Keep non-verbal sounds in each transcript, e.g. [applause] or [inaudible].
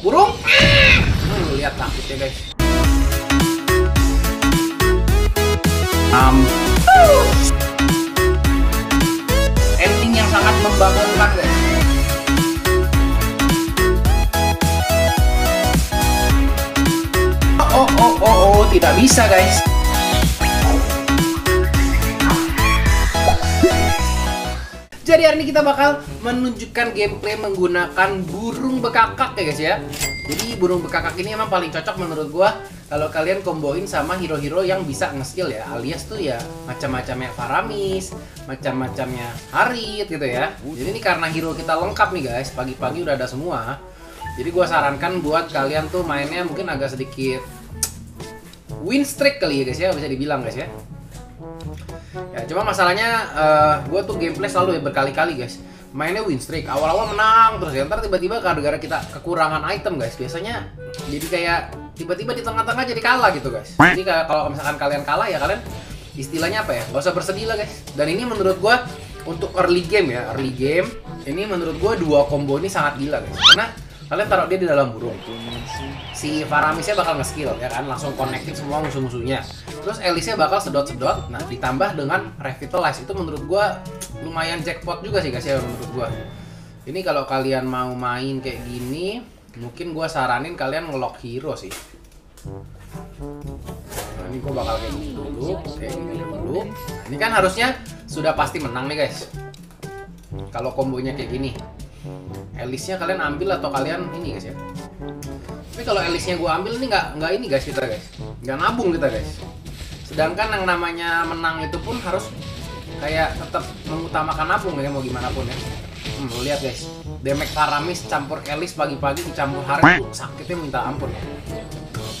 Burung. Hmm, lihat takutnya guys. Um, ending yang sangat membangunkan guys. Oh oh oh oh tidak bisa guys. Jadi hari ini kita bakal menunjukkan gameplay menggunakan burung bekakak ya guys ya. Jadi burung bekakak ini emang paling cocok menurut gua kalau kalian komboin sama hero-hero yang bisa nge-skill ya. Alias tuh ya macam-macamnya Faramis, macam-macamnya Harit gitu ya. Jadi ini karena hero kita lengkap nih guys, pagi-pagi udah ada semua. Jadi gua sarankan buat kalian tuh mainnya mungkin agak sedikit win streak kali ya guys ya, bisa dibilang guys ya. Ya, cuma masalahnya uh, gue tuh gameplay selalu ya berkali-kali guys mainnya win streak awal-awal menang terus ya ntar tiba-tiba gara-gara kita kekurangan item guys biasanya jadi kayak tiba-tiba di tengah-tengah jadi kalah gitu guys. Jadi kalau misalkan kalian kalah ya kalian istilahnya apa ya? Gak usah bersedih lah guys. Dan ini menurut gue untuk early game ya early game ini menurut gue dua combo ini sangat gila guys. Karena kalian taruh dia di dalam burung. Si Faramisnya bakal nge-skill ya kan? Langsung connecting semua musuh-musuhnya. Terus Elisnya bakal sedot-sedot. Nah ditambah dengan revitalize. Itu menurut gua lumayan jackpot juga sih guys ya menurut gua. Ini kalau kalian mau main kayak gini mungkin gua saranin kalian ngelock hero sih. Nah, ini gua bakal kayak gini dulu. Kayak gini dulu. Nah, ini kan harusnya sudah pasti menang nih guys. Kalau kombonya kayak gini Elisnya kalian ambil atau kalian ini guys ya. Tapi kalau Elisnya gue ambil ini nggak nggak ini guys kita guys. Nggak nabung kita guys. Sedangkan yang namanya menang itu pun harus kayak tetap mengutamakan nabung ya mau gimana pun ya. Hmm, lihat guys. Demek Paramis campur Elis pagi-pagi campur hari sakitnya minta ampun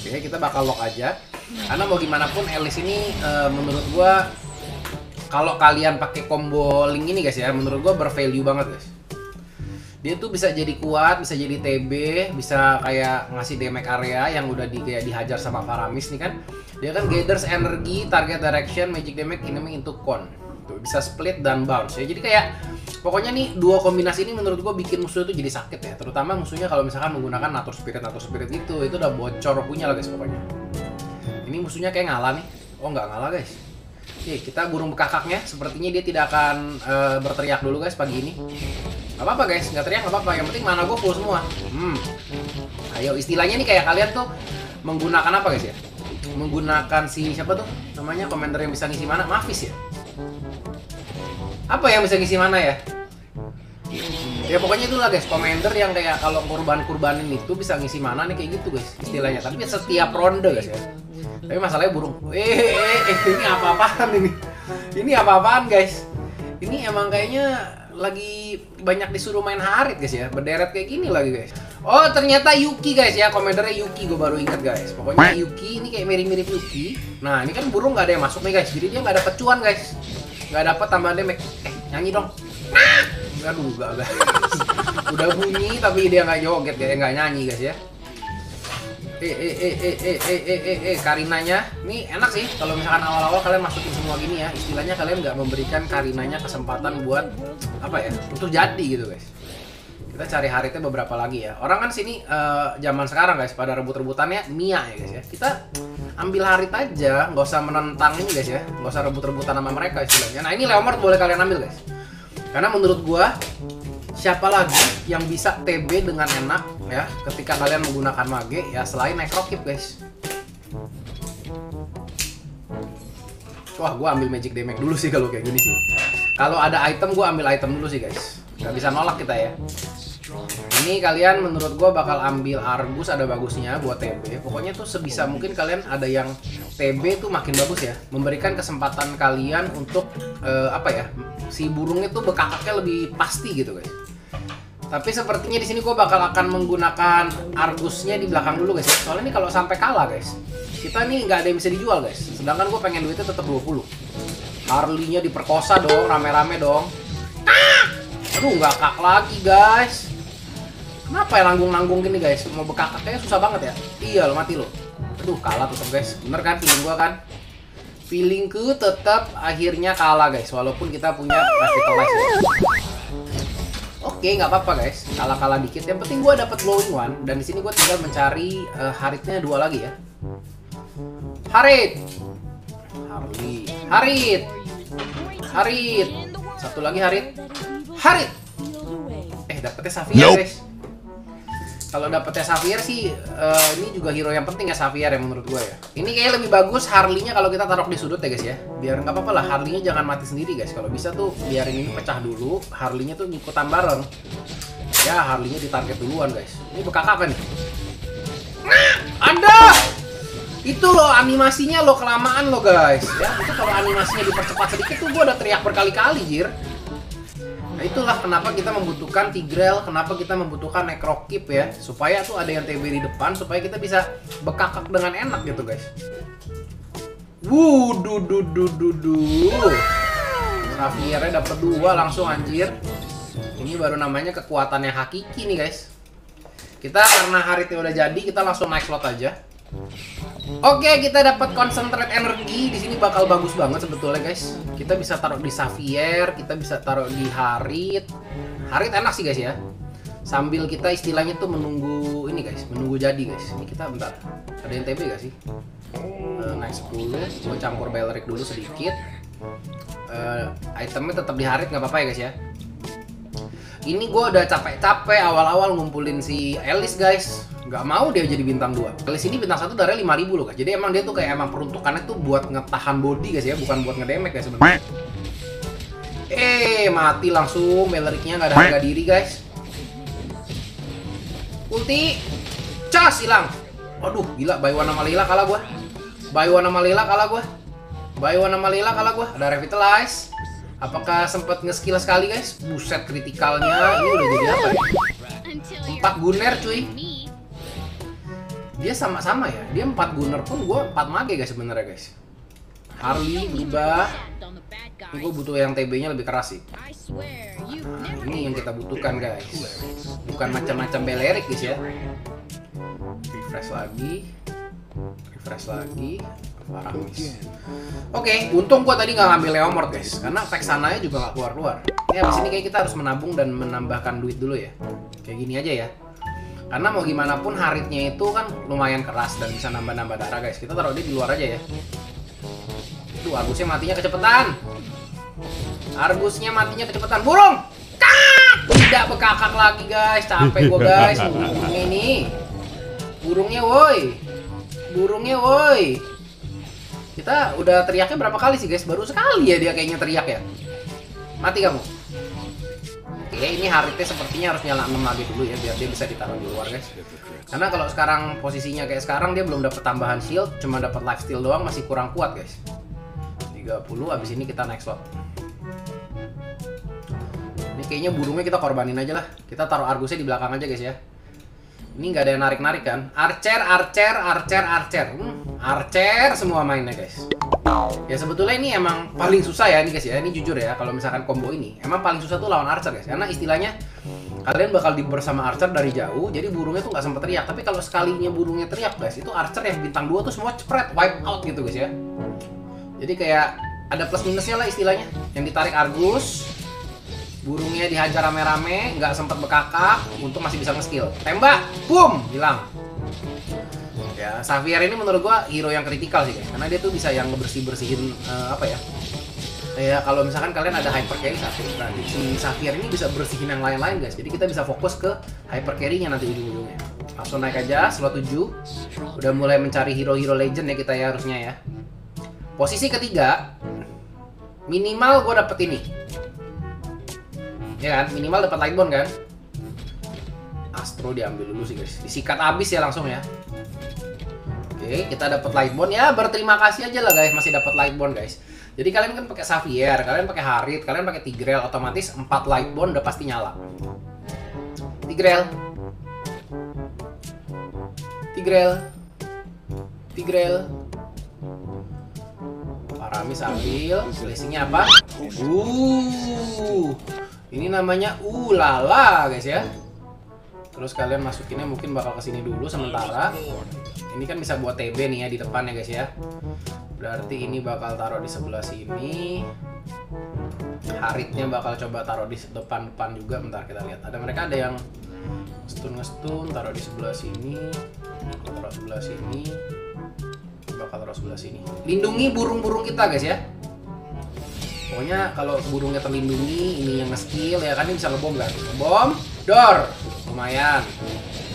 oke kita bakal lock aja. Karena mau gimana pun Elis ini e, menurut gua kalau kalian pakai combo link ini guys ya menurut gua bervalue banget guys dia tuh bisa jadi kuat, bisa jadi TB, bisa kayak ngasih damage area yang udah di kayak dihajar sama Faramis nih kan. Dia kan gathers energi, target direction, magic damage, enemy into con. Tuh, bisa split dan bounce ya. Jadi kayak pokoknya nih dua kombinasi ini menurut gua bikin musuh itu jadi sakit ya. Terutama musuhnya kalau misalkan menggunakan natur spirit natur spirit itu itu udah bocor punya lah guys pokoknya. Ini musuhnya kayak ngalah nih. Oh nggak ngalah guys. Oke, kita burung bekakaknya. Sepertinya dia tidak akan uh, berteriak dulu guys pagi ini. Gak apa-apa guys, nggak teriak gak apa-apa. Yang penting mana gue full semua. Hmm. Ayo, istilahnya nih kayak kalian tuh menggunakan apa guys ya? Menggunakan si siapa tuh? Namanya komentar yang bisa ngisi mana? Mafis ya? Apa yang bisa ngisi mana ya? Ya pokoknya itulah guys, komentar yang kayak kalau kurban-kurbanin itu bisa ngisi mana nih kayak gitu guys istilahnya. Tapi setiap ronde guys ya. Tapi masalahnya burung. Eh, eh, eh ini apa-apaan ini? Ini apa-apaan guys? Ini emang kayaknya lagi banyak disuruh main harit guys ya. Berderet kayak gini lagi guys. Oh ternyata Yuki guys ya. Komentarnya Yuki gue baru inget guys. Pokoknya Yuki ini kayak mirip-mirip Yuki. Nah ini kan burung nggak ada yang masuk nih guys. Jadi dia nggak ada pecuan guys. Nggak dapat tambahan damage. Eh nyanyi dong. Nah! Aduh gak guys. [laughs] Udah bunyi tapi dia nggak joget ya nggak nyanyi guys ya eh eh eh eh eh eh eh eh eh Karinanya. Ini enak sih. Kalau misalkan awal-awal kalian masukin semua gini ya istilahnya kalian nggak memberikan Karinanya kesempatan buat apa ya untuk jadi gitu guys. Kita cari haritnya beberapa lagi ya. Orang kan sini uh, zaman sekarang guys pada rebut-rebutannya Mia ya guys ya. Kita ambil harit aja nggak usah menentang ini guys ya. Nggak usah rebut-rebutan sama mereka istilahnya. Nah ini Leomord boleh kalian ambil guys. Karena menurut gua siapa lagi yang bisa TB dengan enak ya ketika kalian menggunakan mage ya selain necrokip guys? Wah gua ambil magic damage dulu sih kalau kayak gini sih. Kalau ada item gua ambil item dulu sih guys. Nggak bisa nolak kita ya. Ini kalian menurut gua bakal ambil Argus ada bagusnya buat TB pokoknya tuh sebisa mungkin kalian ada yang TB tuh makin bagus ya. Memberikan kesempatan kalian untuk uh, apa ya si burungnya tuh bekakaknya lebih pasti gitu guys tapi sepertinya di sini gue bakal akan menggunakan Argusnya di belakang dulu guys ya. Soalnya ini kalau sampai kalah guys, kita nih nggak ada yang bisa dijual guys. Sedangkan gue pengen duitnya tetap 20. Harley-nya diperkosa dong, rame-rame dong. Ah! Aduh, nggak kak lagi guys. Kenapa ya nanggung-nanggung gini guys? Mau bekakak kayaknya susah banget ya. Iya lo mati lo. Aduh, kalah tetap guys. Bener kan feeling gue kan? Feelingku tetap akhirnya kalah guys, walaupun kita punya revitalize ya. Oke nggak apa-apa guys. Kalah kalah dikit. Yang penting gue dapat glowing one. Dan di sini gue tinggal mencari uh, haritnya dua lagi ya. Harit! Harley harit! Harit! Satu lagi harit. Harit! Eh dapetnya Xavier nope. guys kalau dapetnya Xavier sih uh, ini juga hero yang penting ya Xavier ya menurut gue ya. Ini kayaknya lebih bagus Harley-nya kalau kita taruh di sudut ya guys ya. Biar nggak apa-apa lah Harley-nya jangan mati sendiri guys. Kalau bisa tuh biarin ini pecah dulu Harley-nya tuh ngikutan bareng. Ya Harley-nya ditarget duluan guys. Ini bekak apa nih? Nah, ada itu loh animasinya lo kelamaan lo guys. Ya itu kalau animasinya dipercepat sedikit tuh gue udah teriak berkali-kali jir Nah itulah kenapa kita membutuhkan Tigrel, kenapa kita membutuhkan Necrokip ya, supaya tuh ada yang TB di depan, supaya kita bisa bekakak dengan enak gitu guys. Wuh, du du du du du. Xaviernya dapat dua langsung anjir. Ini baru namanya kekuatan yang hakiki nih guys. Kita karena hari itu udah jadi, kita langsung naik slot aja. Oke, kita dapat concentrate energi. Di sini bakal bagus banget sebetulnya, guys. Kita bisa taruh di Xavier, kita bisa taruh di Harit. Harit enak sih, guys ya. Sambil kita istilahnya tuh menunggu ini, guys. Menunggu jadi, guys. Ini kita bentar. Ada yang TB gak sih? Uh, naik 10. Gue campur Beleric dulu sedikit. Uh, itemnya tetap di Harit nggak apa-apa ya, guys ya ini gue udah capek-capek awal-awal ngumpulin si Elis guys nggak mau dia jadi bintang 2 Elis ini bintang satu darahnya 5000 loh guys jadi emang dia tuh kayak emang peruntukannya tuh buat ngetahan body guys ya. Bukan buat ngedemek guys sebenarnya. Eh mati langsung. Meleriknya nggak ada harga diri guys. Ulti. Cas hilang. Aduh gila. Baywana Malila kalah gua. Baywana Malila kalah gua. Baywana Malila kalah gua. Ada revitalize. Apakah sempat nge-skill sekali guys? Buset kritikalnya. Ini udah jadi apa ya? Empat gunner cuy. Dia sama-sama ya. Dia empat gunner pun gue empat mage guys sebenarnya guys. Harley berubah. Gue butuh yang TB-nya lebih keras sih. Nah, ini yang kita butuhkan guys. Bukan macam-macam belerik guys ya. Refresh lagi. Refresh lagi. Oke, okay, untung gua tadi nggak ngambil Leomord guys, karena sananya juga nggak keluar-keluar. Ini abis ini kayak kita harus menabung dan menambahkan duit dulu ya. Kayak gini aja ya. Karena mau gimana pun haritnya itu kan lumayan keras dan bisa nambah-nambah darah guys. Kita taruh dia di luar aja ya. Tuh Argusnya matinya kecepatan. Argusnya matinya kecepatan. Burung! Kak! Tidak bekakak lagi guys. Capek gua guys. Burungnya ini. Burungnya woi. Burungnya woi. Kita udah teriaknya berapa kali sih guys? Baru sekali ya dia kayaknya teriak ya. Mati kamu. Oke, ini Haritnya sepertinya harus nyala 6 lagi dulu ya biar dia bisa ditaruh di luar guys. Karena kalau sekarang posisinya kayak sekarang dia belum dapat tambahan shield, cuma dapat life steal doang masih kurang kuat guys. 30 abis ini kita next slot. Ini kayaknya burungnya kita korbanin aja lah. Kita taruh Argusnya di belakang aja guys ya. Ini nggak ada yang narik-narik kan? Archer, Archer, Archer, Archer. Hmm, Archer semua mainnya guys. Ya sebetulnya ini emang paling susah ya ini guys ya. Ini jujur ya kalau misalkan combo ini emang paling susah tuh lawan Archer guys. Karena istilahnya kalian bakal bersama Archer dari jauh. Jadi burungnya tuh nggak sempat teriak. Tapi kalau sekalinya burungnya teriak guys, itu Archer yang bintang 2 tuh semua cepret wipe out gitu guys ya. Jadi kayak ada plus minusnya lah istilahnya. Yang ditarik Argus, burungnya dihajar rame-rame nggak sempat bekakak untuk masih bisa nge-skill. Tembak boom hilang. Ya Xavier ini menurut gua hero yang kritikal sih guys karena dia tuh bisa yang ngebersih bersihin uh, apa ya? Kayak kalau misalkan kalian ada hyper carry satu si Xavier ini bisa bersihin yang lain-lain guys. Jadi kita bisa fokus ke hyper carry-nya nanti ujung-ujungnya. Langsung naik aja slot 7 udah mulai mencari hero-hero legend ya kita ya harusnya ya. Posisi ketiga minimal gue dapet ini ya kan? Minimal dapat lightbone kan? Astro diambil dulu sih guys. Disikat habis ya langsung ya. Oke kita dapat lightbone ya berterima kasih aja lah guys. Masih dapat lightbone guys. Jadi kalian kan pakai Xavier kalian pakai Harit kalian pakai Tigrel otomatis 4 lightbone udah pasti nyala. Tigrel. Tigrel. Tigrel. Paramis ambil. Blessingnya apa? Uh ini namanya ulala guys ya. Terus kalian masukinnya mungkin bakal ke sini dulu sementara. Ini kan bisa buat TB nih ya di depan ya guys ya. Berarti ini bakal taruh di sebelah sini. haritnya bakal coba taruh di depan-depan juga bentar kita lihat ada mereka ada yang stun ngestun taruh di sebelah sini taruh sebelah sini bakal taruh sebelah sini lindungi burung-burung kita guys ya pokoknya kalau burungnya terlindungi ini yang nge-skill ya kan ini bisa ngebom kan? Ngebom door lumayan.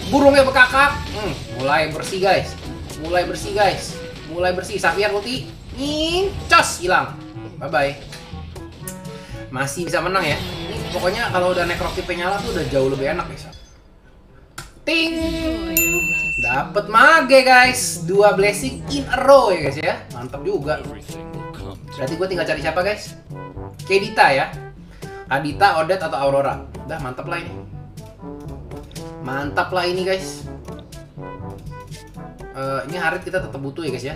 Burungnya bekakak hmm, mulai bersih guys. Mulai bersih guys. Mulai bersih. Xavier ulti nih cos hilang. Bye bye masih bisa menang ya. Ini pokoknya kalau udah nekrotipe nyala tuh udah jauh lebih enak guys. Ting! Dapat mage guys. Dua blessing in a row ya guys ya. Mantap juga berarti gue tinggal cari siapa guys? Kedita ya. Kadita, Odette atau Aurora? Udah mantap lah ini. Mantap lah ini guys. Uh, ini Harit kita tetap butuh ya guys ya.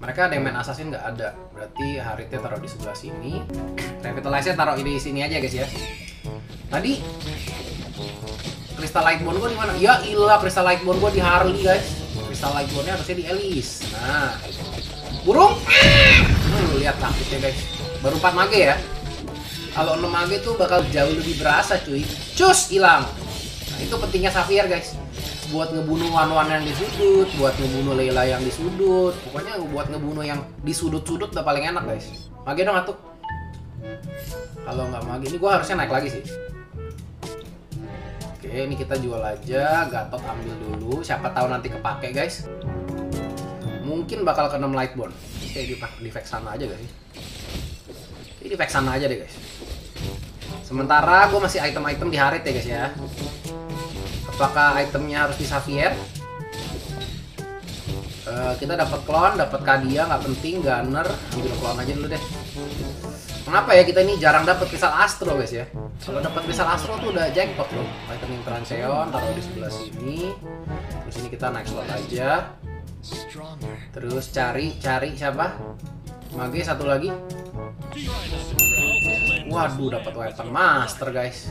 Mereka ada yang main assassin nggak? Ada. Berarti Haritnya taruh di sebelah sini. [coughs] Revitalize-nya taruh di sini aja guys ya. Tadi Crystal Lightbone gue di mana? Ya ilah Crystal Lightbone gue di Harley guys. Crystal Lightbone-nya harusnya di Elise. Nah, burung. Hmm, lihat takutnya guys. Baru 4 mage ya. Kalau 6 mage tuh bakal jauh lebih berasa cuy. Cus hilang. Nah, itu pentingnya Xavier guys. Buat ngebunuh one-one yang di sudut, buat ngebunuh Leila yang di sudut. Pokoknya buat ngebunuh yang di sudut-sudut udah paling enak guys. Mage dong atuh. Kalau nggak mage ini gue harusnya naik lagi sih. Oke, ini kita jual aja. Gatot ambil dulu. Siapa tahu nanti kepake, guys. Mungkin bakal kena Lightborn. Oke, di, di sana aja, guys. Ini di sana aja deh, guys. Sementara gue masih item-item di Harit ya, guys ya. Apakah itemnya harus di Xavier? Uh, kita dapat klon, dapat Kadia, nggak penting. Gunner, ambil klon aja dulu deh. Kenapa ya kita ini jarang dapat kristal astro guys ya? Kalau dapat kristal astro tuh udah jackpot loh. Vitamin Transeon taruh di sebelah sini. Terus ini kita naik slot aja. Terus cari cari siapa? Mage satu lagi. Waduh dapat weapon master guys.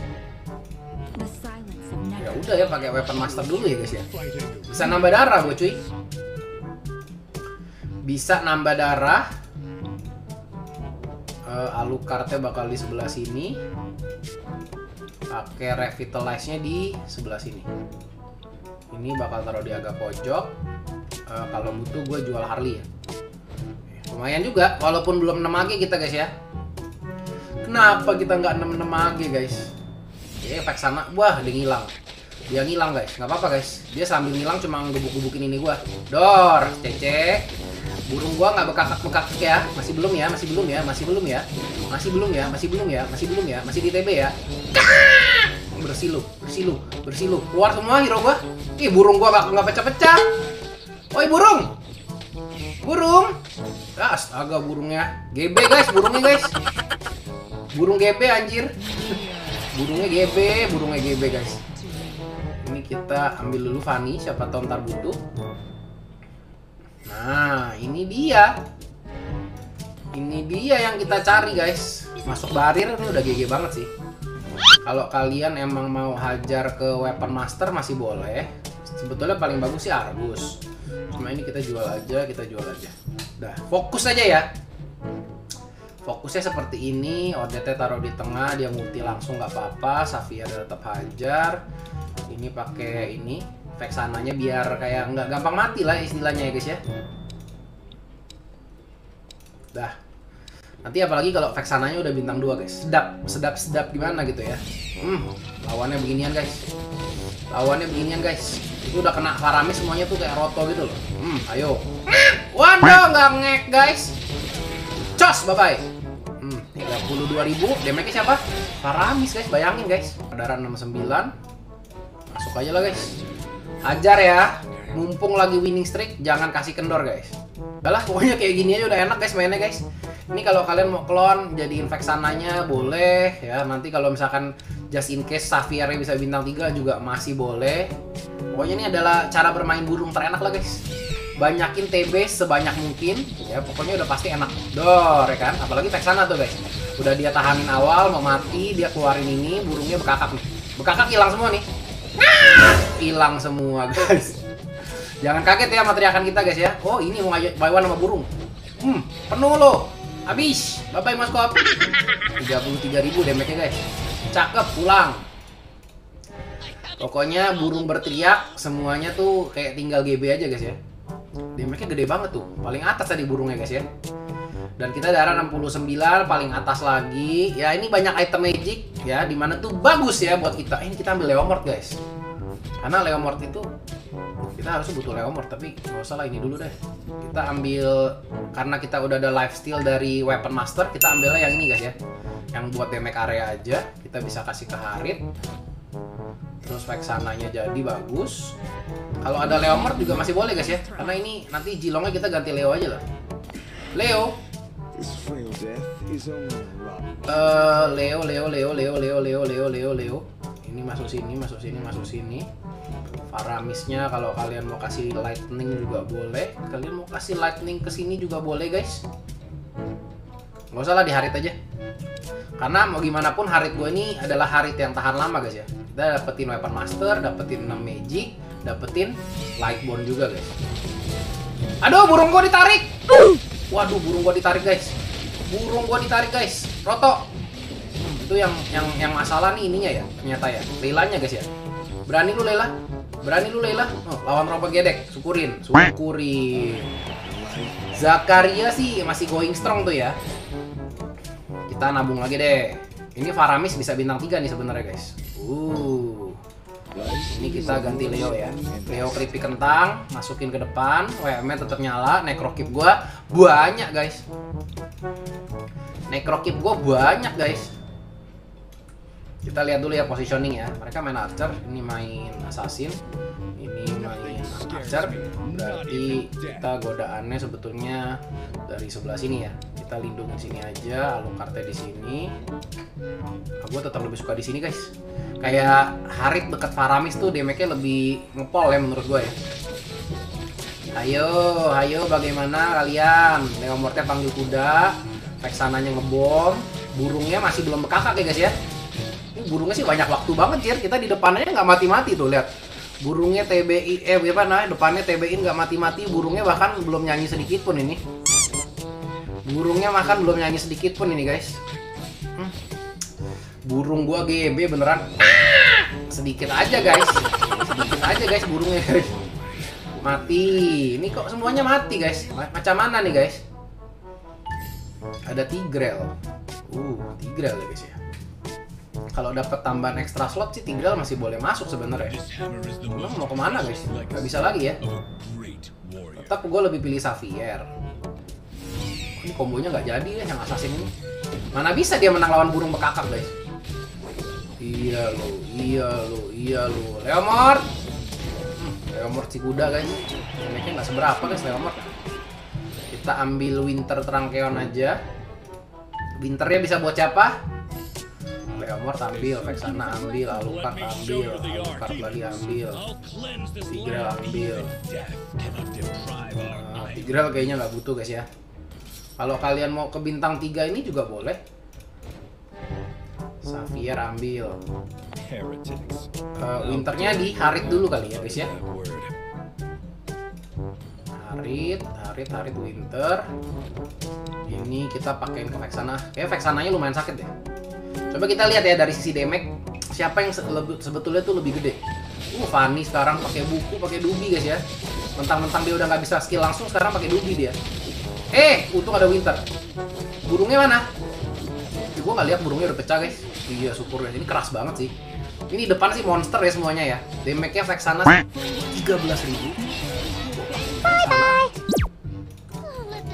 Ya udah ya pakai weapon master dulu ya guys ya. Bisa nambah darah gue cuy. Bisa nambah darah uh, Alucardnya bakal di sebelah sini pakai revitalize nya di sebelah sini ini bakal taruh di agak pojok uh, kalau butuh gue jual Harley ya. Lumayan juga walaupun belum 6 mage kita guys ya. Kenapa kita nggak 6 6 mage guys? Ya efek sana wah dia ngilang. Dia ngilang guys. Nggak apa-apa guys. Dia sambil ngilang cuma ngebuk-gebukin ini gua. Dor cece burung gua nggak bekakak-bekakak ya. Masih belum ya. Masih belum ya. Masih belum ya. Masih belum ya. Masih belum ya. Masih belum ya. Masih di TB ya. Bersih lu bersih lu bersih lu. Keluar semua hero gua. Ih burung gua nggak pecah-pecah oi burung burung ah, astaga burungnya GB guys burungnya guys burung GB anjir burungnya GB burungnya GB guys ini kita ambil dulu Fanny siapa tahu ntar butuh Nah, ini dia. Ini dia yang kita cari, guys. Masuk barir ini udah GG banget sih. Kalau kalian emang mau hajar ke weapon master masih boleh. Sebetulnya paling bagus sih Argus. Cuma ini kita jual aja, kita jual aja. Udah, fokus aja ya. Fokusnya seperti ini, Odette taruh di tengah, dia multi langsung nggak apa-apa, Xavier tetap hajar. Ini pakai ini, Vexananya biar kayak nggak gampang mati lah istilahnya ya guys ya. Dah. Nanti apalagi kalau Vexananya udah bintang 2 guys. Sedap, sedap, sedap gimana gitu ya. Hmm, lawannya beginian guys. Lawannya beginian guys. Itu udah kena Faramis semuanya tuh kayak roto gitu loh. Hmm, ayo. Waduh, nggak ngek guys. Cos, bye-bye. Hmm, 32.000. Damage-nya siapa? Faramis guys, bayangin guys. Darah 69. Masuk aja lah guys. Hajar ya. Mumpung lagi winning streak, jangan kasih kendor guys. Udah pokoknya kayak gini aja udah enak guys mainnya guys. Ini kalau kalian mau klon jadi sananya boleh ya. Nanti kalau misalkan just in case Xavier bisa bintang 3 juga masih boleh. Pokoknya ini adalah cara bermain burung terenak lah guys. Banyakin TB sebanyak mungkin ya. Pokoknya udah pasti enak. Dor ya kan. Apalagi sana tuh guys. Udah dia tahanin awal mau mati, dia keluarin ini, burungnya bekakak nih. Bekakak hilang semua nih hilang semua guys jangan kaget ya sama teriakan kita guys ya oh ini mau buy one sama burung hmm penuh loh Habis. Bye bye Mas Kop. 33.000 damage-nya guys. Cakep, pulang. Pokoknya burung berteriak semuanya tuh kayak tinggal GB aja guys ya. Damage-nya gede banget tuh. Paling atas tadi burungnya guys ya. Dan kita darah 69 paling atas lagi. Ya ini banyak item magic ya di mana tuh bagus ya buat kita. Ini kita ambil Leomord guys. Karena Leomord itu kita harusnya butuh Leomord tapi nggak usah lah ini dulu deh. Kita ambil karena kita udah ada lifesteal dari Weapon Master, kita ambilnya yang ini guys ya. Yang buat damage area aja, kita bisa kasih ke Harit. Terus sananya jadi bagus. Kalau ada Leomord juga masih boleh guys ya. Karena ini nanti jilongnya kita ganti Leo aja lah. Leo, Leo, Leo, Leo, Leo, Leo, Leo, Leo, Leo, Leo. Ini masuk sini, masuk sini, masuk sini. Faramisnya kalau kalian mau kasih lightning juga boleh. Kalian mau kasih lightning ke sini juga boleh, guys. Nggak usah lah di harit aja. Karena mau gimana pun harit gue ini adalah harit yang tahan lama, guys ya. Kita dapetin weapon master, dapetin 6 magic, dapetin lightbone juga, guys. Aduh, burung gue ditarik. Waduh, burung gua ditarik, guys. Burung gua ditarik, guys. Roto. Itu yang yang yang masalah nih ininya ya, ternyata ya. Leilanya, guys ya. Berani lu Leila? Berani lu Leila? Oh, lawan robot gedek, syukurin, syukurin. Zakaria sih masih going strong tuh ya. Kita nabung lagi deh. Ini Faramis bisa bintang 3 nih sebenarnya, guys. Uh. Ini kita ganti Leo ya. Leo keripik kentang, masukin ke depan. WM tetap nyala. Necrokip gua banyak, guys. Necrokip gua banyak, guys. Kita lihat dulu ya positioning ya. Mereka main archer, ini main assassin, ini main archer. Berarti kita godaannya sebetulnya dari sebelah sini ya. Kita lindungin sini aja, Alucardnya di sini. Gue tetap lebih suka di sini guys. Kayak Harit deket Faramis tuh damage-nya lebih ngepol ya menurut gue ya. Ayo, ayo bagaimana kalian? Leomortnya panggil kuda, Vexananya ngebom, burungnya masih belum bekakak ya guys ya. Ini burungnya sih banyak waktu banget Cir. Kita di depannya nggak mati-mati tuh lihat. Burungnya TBI, eh apa namanya? Depannya TBI nggak mati-mati, burungnya bahkan belum nyanyi sedikit pun ini. Burungnya makan belum nyanyi sedikit pun ini guys. Hmm. Burung gua GB beneran. Sedikit aja guys. Sedikit aja guys burungnya. Mati. Ini kok semuanya mati guys. Ma- Macam mana nih guys? Ada Tigrel. Uh, Tigrel ya guys ya. Kalau dapat tambahan ekstra slot sih Tigrel masih boleh masuk sebenarnya. Emang mau ke mana guys? Gak bisa lagi ya. Tetap gue lebih pilih Xavier. Ini kombonya nggak jadi ya yang assassin ini. Mana bisa dia menang lawan burung bekakak guys? Iya lo, iya lo, iya lo. Leomord. Hmm, Leomord si kuda guys. Damage-nya nggak seberapa guys Leomord. Kita ambil Winter Trangkeon aja. Winternya bisa buat siapa? Leomord ambil, Vexana ambil, Alucard ambil, Alucard lagi ambil, Tigreal ambil. Nah, Tigreal kayaknya nggak butuh guys ya. Kalau kalian mau ke bintang 3 ini juga boleh. Xavier ambil. Eh, winternya di Harit dulu kali ya guys ya. Harit, Harit, Harit Winter. Ini kita pakein ke Vexana. Kayak Vexananya lumayan sakit deh. Coba kita lihat ya dari sisi damage siapa yang se- sebetulnya tuh lebih gede. Uh, Fanny sekarang pakai buku, pakai dubi guys ya. Mentang-mentang dia udah nggak bisa skill langsung, sekarang pakai dubi dia. Eh, untung ada Winter. Burungnya mana? Ih, gua nggak lihat burungnya udah pecah guys. Iya, syukur ya. Ini keras banget sih. Ini depan sih monster ya semuanya ya. Damage-nya Vexana 13.000 ribu.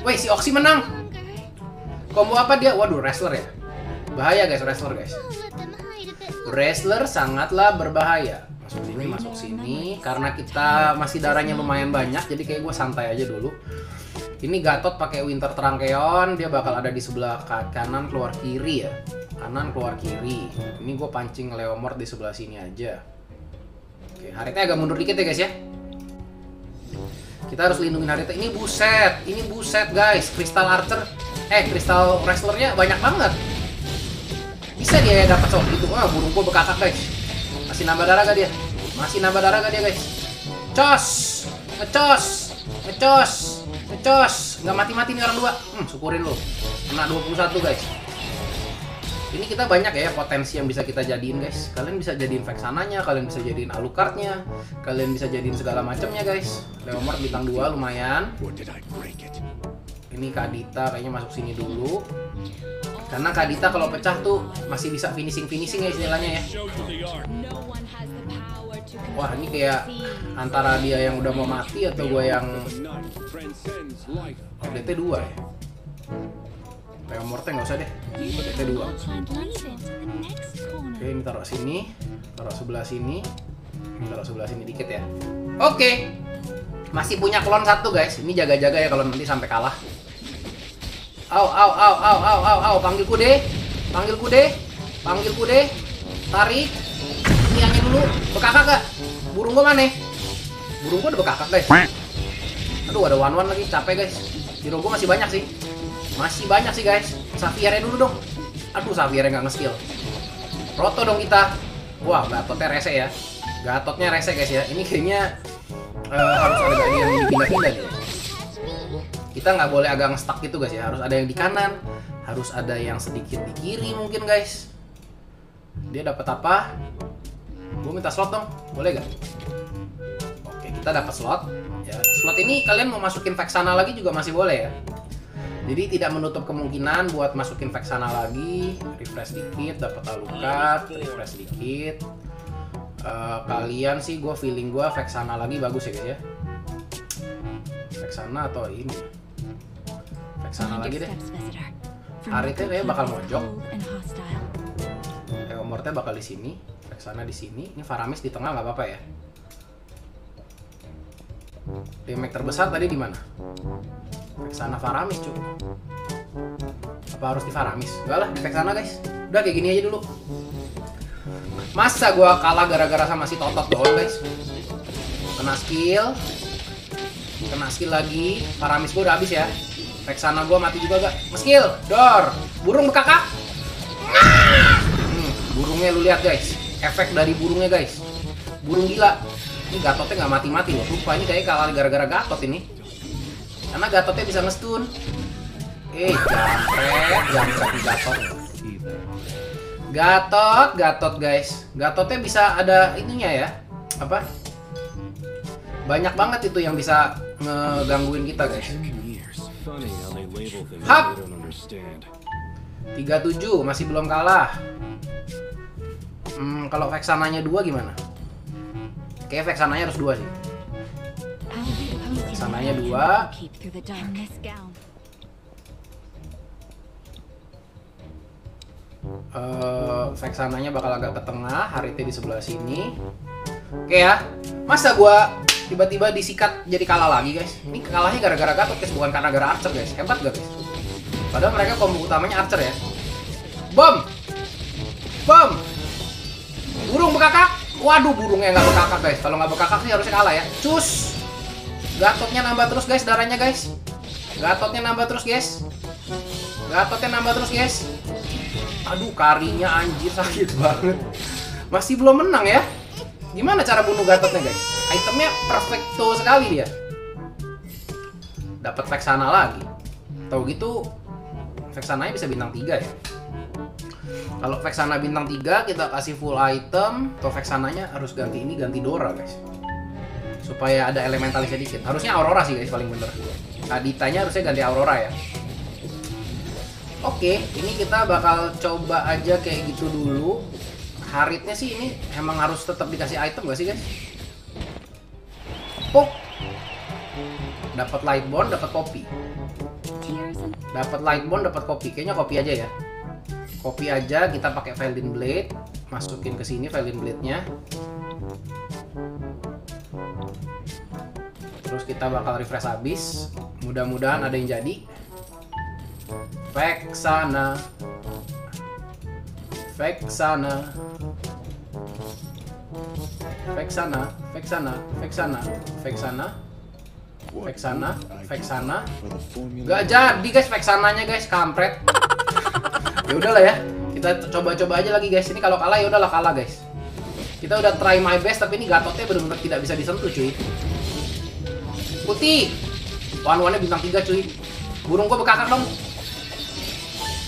Wih, si Oxy menang. Combo apa dia? Waduh, wrestler ya. Bahaya guys, wrestler guys. Wrestler sangatlah berbahaya. Masuk sini, masuk sini. Karena kita masih darahnya lumayan banyak, jadi kayak gue santai aja dulu. Ini Gatot pakai Winter Trangkeon, dia bakal ada di sebelah ka- kanan keluar kiri ya. Kanan keluar kiri. Ini gue pancing Leomord di sebelah sini aja. Oke, Haritnya agak mundur dikit ya guys ya. Kita harus lindungin Harita. Ini buset, ini buset guys. Crystal Archer, eh Crystal Wrestlernya banyak banget. Bisa dia ya dapat soal gitu. Wah, burung gua bekakak guys. Masih nambah darah gak dia? Masih nambah darah gak dia guys? Cos, ngecos, ngecos, ngecos. Nggak mati-mati nih orang dua. Hmm, syukurin lu. Kena 21 guys. Ini kita banyak ya potensi yang bisa kita jadiin guys. Kalian bisa jadiin Vexananya, kalian bisa jadiin Alucardnya, kalian bisa jadiin segala macamnya guys. Leomord bintang 2 lumayan. Ini Kadita kayaknya masuk sini dulu. Karena Kadita kalau pecah tuh masih bisa finishing-finishing ya istilahnya ya. Wah, ini kayak antara dia yang udah mau mati atau gue yang DT 2 ya. Leomordnya nggak usah deh. DT 2. find London to the next corner. Oke, ini taruh sini, taruh sebelah sini, ini taruh sebelah sini dikit ya. Oke, masih punya klon satu guys. Ini jaga-jaga ya kalau nanti sampai kalah. Au, au, au, au, au, au, au, panggil kude, panggil kude, panggil kude, tarik. Ini angin dulu, bekakak gak? Burung gua mana? Burung gua udah bekakak guys. Aduh, ada one one lagi, capek guys. Hero gua masih banyak sih, masih banyak sih guys. Xaviernya dulu dong. Aduh, Xaviernya nggak nge-skill. Roto dong kita. Wah, Gatotnya rese ya. Gatotnya rese guys ya. Ini kayaknya eh, harus ada bagian yang dipindah-pindah nih. Kita nggak boleh agak stuck gitu guys ya. Harus ada yang di kanan, harus ada yang sedikit di kiri mungkin guys. Dia dapat apa? Gue minta slot dong, boleh gak? Oke, kita dapat slot. Ya, slot ini kalian mau masukin Vexana lagi juga masih boleh ya. Jadi tidak menutup kemungkinan buat masukin Vexana lagi, refresh dikit, dapat Alucard, refresh dikit. Eh, kalian sih gue feeling gue Vexana lagi bagus ya guys ya. Vexana atau ini? Vexana lagi deh. Aritnya kayaknya bakal mojok. Eomortnya bakal di sini, Vexana di sini. Ini Faramis di tengah nggak apa-apa ya. Damage terbesar tadi di mana? Vexana Faramis cuy. Apa harus di Faramis? Enggak lah, di Vexana guys. Udah kayak gini aja dulu. Masa gua kalah gara-gara sama si Totot doang guys? Kena skill. Kena skill lagi. Faramis gua udah habis ya. Vexana gua mati juga gak? Meskill, dor. Burung bekakak. Hmm, burungnya lu lihat guys. Efek dari burungnya guys. Burung gila. Ini Gatotnya nggak mati-mati loh. Lupa ini kayak kalah gara-gara Gatot ini. Karena Gatotnya bisa ngestun. Eh, jampret di Gatot. Gatot, Gatot guys. Gatotnya bisa ada ininya ya. Apa? Banyak banget itu yang bisa ngegangguin kita guys. Hap. they don't understand. 37 masih belum kalah. Hmm, kalau Vexananya 2 gimana? Kayak Vexananya harus 2 sih. Sananya dua. Eh, Vexananya bakal agak ke tengah, Harite di sebelah sini. Oke ya. Masa gua tiba-tiba disikat jadi kalah lagi, guys? Ini kalahnya gara-gara Gatot, guys, bukan karena gara Archer, guys. Hebat gak, guys? Padahal mereka combo utamanya Archer ya. Bom! Bom! Burung bekakak! Waduh, burungnya nggak bekakak, guys. Kalau nggak bekakak sih harusnya kalah ya. Cus! Gatotnya nambah terus, guys, darahnya, guys. Gatotnya nambah terus, guys. Gatotnya nambah terus, guys. Aduh, karinya anjir sakit banget. Masih belum menang ya. Gimana cara bunuh Gatotnya, guys? Itemnya perfecto sekali dia. Dapat Vexana lagi. Tahu gitu, Vexananya bisa bintang 3 ya. Kalau Vexana bintang 3 kita kasih full item, atau Vexananya harus ganti ini ganti Dora, guys. Supaya ada elementalisnya dikit. Harusnya Aurora sih, guys, paling bener. Kaditanya harusnya ganti Aurora ya. Oke, ini kita bakal coba aja kayak gitu dulu. Haritnya sih ini emang harus tetap dikasih item gak sih guys? Puk. Dapat light bond, dapat kopi. Dapat light bond, dapat kopi. Kayaknya kopi aja ya. Kopi aja, kita pakai Veldin Blade, masukin ke sini Veldin Blade-nya. Terus kita bakal refresh habis. Mudah-mudahan ada yang jadi. Vexana Vexana Vexana Vexana Vexana Vexana What Vexana would I do Vexana for the formula? Gak jadi guys Vexananya guys kampret. [laughs] Ya udahlah ya kita coba-coba aja lagi guys. Ini kalau kalah ya udahlah kalah guys. Kita udah try my best tapi ini Gatotnya benar-benar tidak bisa disentuh cuy. Putih. One one nya bintang 3 cuy. Burung gua bekakak dong.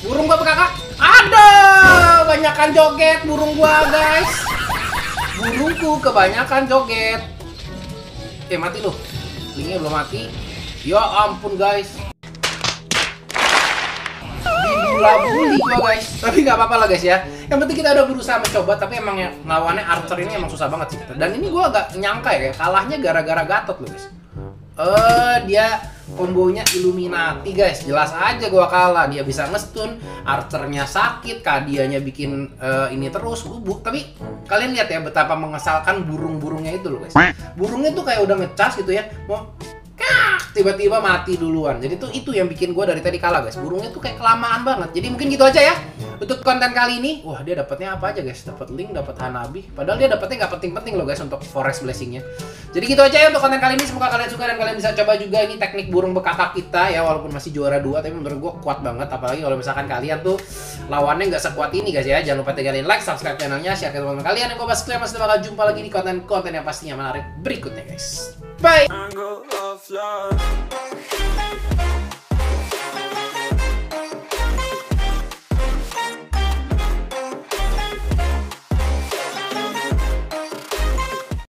Burung gua bekakak. Aduh, banyakan joget burung gua, guys. Burungku kebanyakan joget. Eh, mati lu. Linknya belum mati. Ya ampun, guys. Dibula-buli gua, guys. Tapi nggak apa-apa lah, guys ya. Yang penting kita udah berusaha mencoba, tapi emang yang lawannya Archer ini emang susah banget sih. Dan ini gua agak nyangka ya, kalahnya gara-gara Gatot loh, guys. Eh, dia kombonya Illuminati guys. Jelas aja gua kalah. Dia bisa ngestun, archernya sakit, kadianya bikin eh, ini terus. Uh, bu- tapi kalian lihat ya betapa mengesalkan burung-burungnya itu loh guys. Burungnya tuh kayak udah ngecas gitu ya. Mau tiba-tiba mati duluan. Jadi tuh itu yang bikin gua dari tadi kalah guys. Burungnya tuh kayak kelamaan banget. Jadi mungkin gitu aja ya. Untuk konten kali ini, wah dia dapatnya apa aja guys? Dapat link, dapat Hanabi. Padahal dia dapatnya nggak penting-penting loh guys untuk forest blessingnya. Jadi gitu aja ya untuk konten kali ini. Semoga kalian suka dan kalian bisa coba juga ini teknik burung bekakak kita ya walaupun masih juara dua tapi menurut gua kuat banget apalagi kalau misalkan kalian tuh lawannya nggak sekuat ini guys ya. Jangan lupa tinggalin like, subscribe channelnya, share ke teman-teman kalian. Dan gua Mas Clem masih bakal jumpa lagi di konten-konten yang pastinya menarik berikutnya guys. Bye.